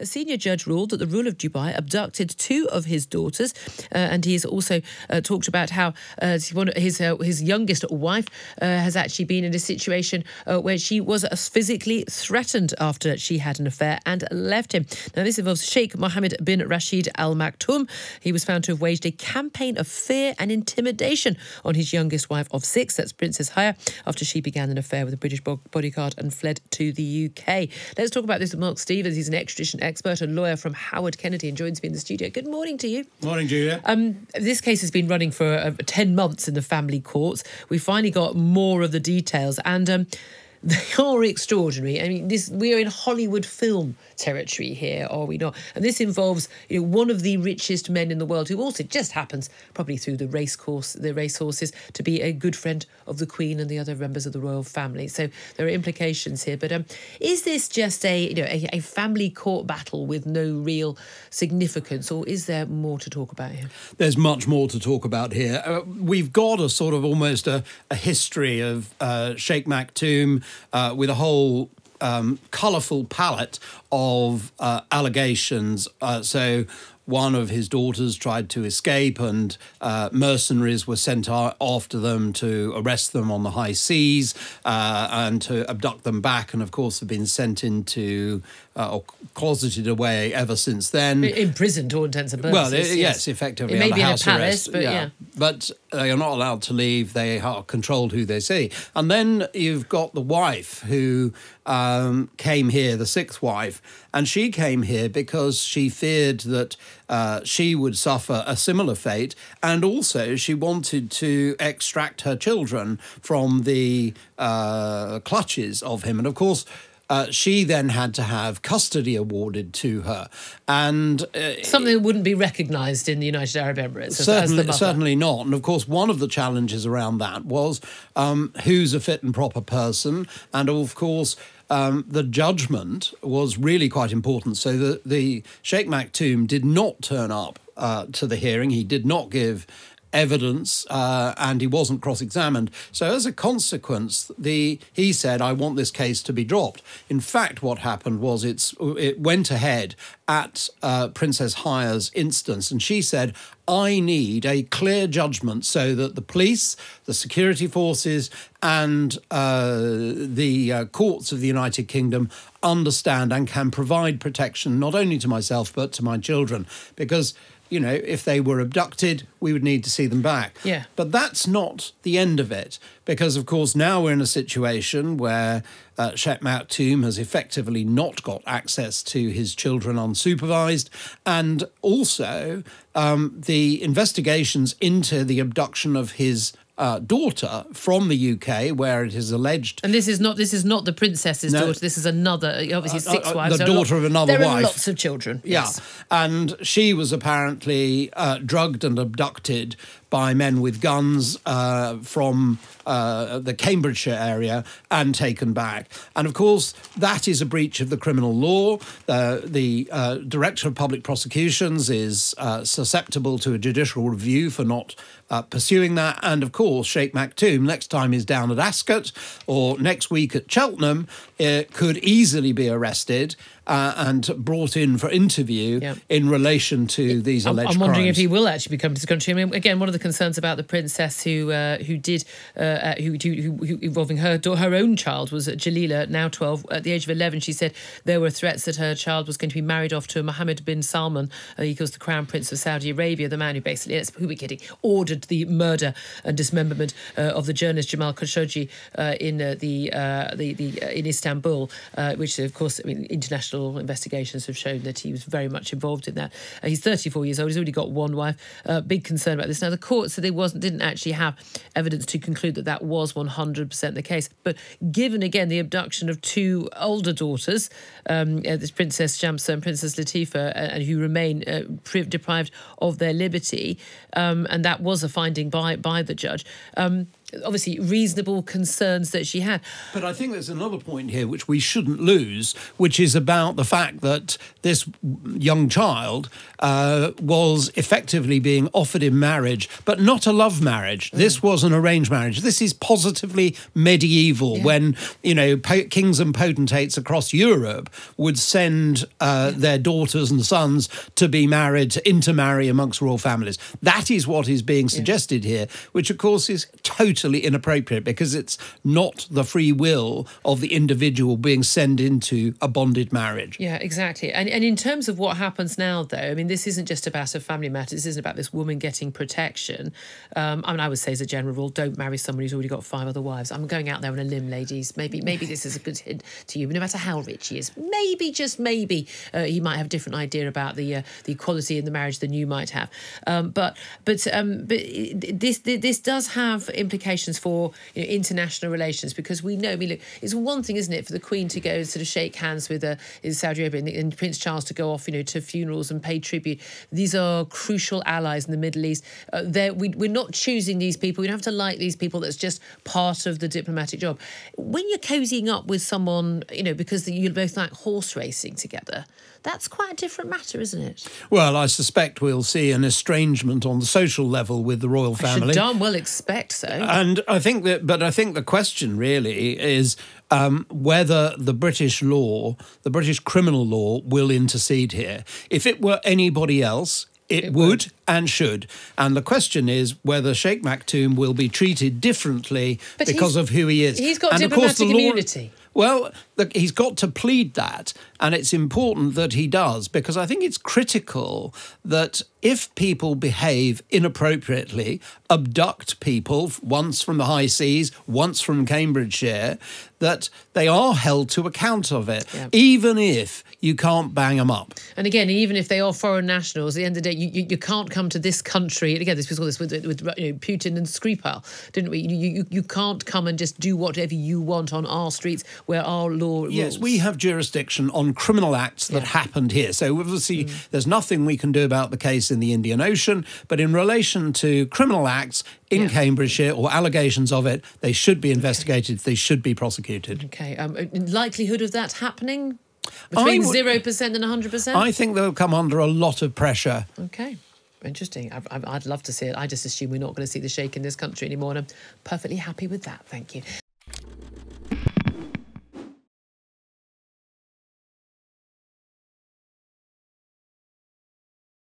A senior judge ruled that the ruler of Dubai abducted two of his daughters, uh, and he has also uh, talked about how uh, his uh, his youngest wife uh, has actually been in a situation uh, where she was physically threatened after she had an affair and left him. Now, this involves Sheikh Mohammed bin Rashid Al Maktoum. He was found to have waged a campaign of fear and intimidation on his youngest wife of six, that's Princess Haya, after she began an affair with a British bodyguard and fled to the UK. Let's talk about this with Mark Stephens. He's an extradition expert and lawyer from Howard Kennedy and joins me in the studio. Good morning to you. Morning, Julia. Um, this case has been running for uh, 10 months in the family courts. We finally got more of the details and um, they are extraordinary. I mean, this we are in Hollywood film territory here, are we not? And this involves you know, one of the richest men in the world, who also just happens, probably through the race course, the race horses, to be a good friend of the Queen and the other members of the royal family. So there are implications here. But um, is this just a you know a, a family court battle with no real significance, or is there more to talk about here? There's much more to talk about here. Uh, we've got a sort of almost a, a history of uh, Sheikh Maktoum uh, with a whole um, colourful palette of uh, allegations. Uh, so one of his daughters tried to escape, and uh, mercenaries were sent after them to arrest them on the high seas uh, and to abduct them back, and of course have been sent into uh, or closeted away ever since then. Imprisoned to all intents and purposes. Well, yes, yes effectively. It may be in a palace, arrest. but yeah. yeah. But they are not allowed to leave. They are controlled who they see. And then you've got the wife who um, came here, the sixth wife, and she came here because she feared that uh, she would suffer a similar fate, and also she wanted to extract her children from the uh, clutches of him. And of course, uh, she then had to have custody awarded to her, and uh, something that wouldn't be recognised in the United Arab Emirates. Certainly, certainly not. And of course, one of the challenges around that was um, who's a fit and proper person, and of course. Um, the judgment was really quite important. So the, the Sheikh Maktoum did not turn up uh, to the hearing. He did not give evidence uh, and he wasn't cross-examined. So as a consequence, the he said, "I want this case to be dropped." In fact, what happened was it's it went ahead at uh, Princess Haya's instance, and she said, "I need a clear judgment so that the police, the security forces, and uh, the uh, courts of the United Kingdom understand and can provide protection not only to myself but to my children because." you know, if they were abducted, we would need to see them back. Yeah. But that's not the end of it, because of course now we're in a situation where uh, Sheikh Maktoum has effectively not got access to his children unsupervised, and also um, the investigations into the abduction of his uh, daughter from the UK, where it is alleged. And this is not this is not the princess's no, daughter. This is another, obviously uh, six uh, wives. The daughter of another there wife. There are lots of children. Yeah, yes. and she was apparently uh, drugged and abducted constructed by men with guns uh, from uh, the Cambridgeshire area and taken back. And of course, that is a breach of the criminal law. Uh, the uh, Director of Public Prosecutions is uh, susceptible to a judicial review for not uh, pursuing that. And of course, Sheikh Maktoum, next time he's down at Ascot or next week at Cheltenham, could easily be arrested uh, and brought in for interview yep. in relation to these alleged I'm wondering crimes. if he will actually come to the country. I mean, again, one of the concerns about the princess who uh, who did uh, uh who, who, who, involving her her own child was Jalila, now 12. At the age of 11, she said there were threats that her child was going to be married off to Mohammed bin Salman, uh, was the crown prince of Saudi Arabia, the man who basically, who we kidding, ordered the murder and dismemberment uh, of the journalist Jamal Khashoggi in the, the, the in Istanbul, which of course, I mean, international investigations have shown that he was very much involved in that. Uh, he's 34 years old. He's already got one wife. Uh, big concern about this. Now, the court said they wasn't didn't actually have evidence to conclude that that was 100% the case. But given again the abduction of two older daughters, um, uh, this Princess Shamsa and Princess Latifa, uh, and who remain uh, deprived of their liberty, um, and that was a finding by by the judge. Um, obviously reasonable concerns that she had. But I think there's another point here which we shouldn't lose, which is about the fact that this young child uh, was effectively being offered in marriage, but not a love marriage. Mm. This was an arranged marriage. This is positively medieval yeah. when, you know, po- kings and potentates across Europe would send uh, yeah. their daughters and sons to be married, to intermarry amongst royal families. That is what is being suggested yeah. here, which of course is totally inappropriate because it's not the free will of the individual being sent into a bonded marriage. Yeah, exactly. And, and in terms of what happens now, though, I mean, this isn't just about a family matter. This isn't about this woman getting protection. Um, I mean, I would say as a general rule, don't marry someone who's already got five other wives. I'm going out there on a limb, ladies. Maybe, maybe this is a good hint to you. No matter how rich he is, maybe just maybe uh, he might have a different idea about the uh, the equality in the marriage than you might have. Um, but but um, but this this does have implications for you know, international relations because we know. I mean, look, it's one thing, isn't it, for the Queen to go and sort of shake hands with uh, in Saudi Arabia and, and Prince Charles to go off, you know, to funerals and pay tribute. These are crucial allies in the Middle East. Uh, we, we're not choosing these people. We don't have to like these people. That's just part of the diplomatic job. When you're cozying up with someone, you know, because you're both like horse racing together, that's quite a different matter, isn't it? Well, I suspect we'll see an estrangement on the social level with the royal family. I should darn well expect so. And I think that, but I think the question really is um, whether the British law, the British criminal law, will intercede here. If it were anybody else, it, it would, would, and should. And the question is whether Sheikh Maktoum will be treated differently but because of who he is. He's got and diplomatic of course, immunity. Law, well, look, he's got to plead that, and it's important that he does because I think it's critical that if people behave inappropriately, abduct people once from the high seas, once from Cambridgeshire, that they are held to account of it, yeah. even if you can't bang them up. And again, even if they are foreign nationals, at the end of the day, you, you, you can't come to this country. And again, this was all this with, with you know, Putin and Skripal, didn't we? You, you, you can't come and just do whatever you want on our streets where our law rules. Yes, we have jurisdiction on criminal acts that yeah. happened here. So obviously, mm. there's nothing we can do about the case in the Indian Ocean. But in relation to criminal acts in yeah. Cambridgeshire or allegations of it, they should be investigated. Okay. They should be prosecuted. Okay. Um, likelihood of that happening? Between zero percent and hundred percent. I think they'll come under a lot of pressure. Okay, interesting. I, would love to see it. I just assume we're not going to see the Sheikh in this country anymore, and I'm perfectly happy with that. Thank you.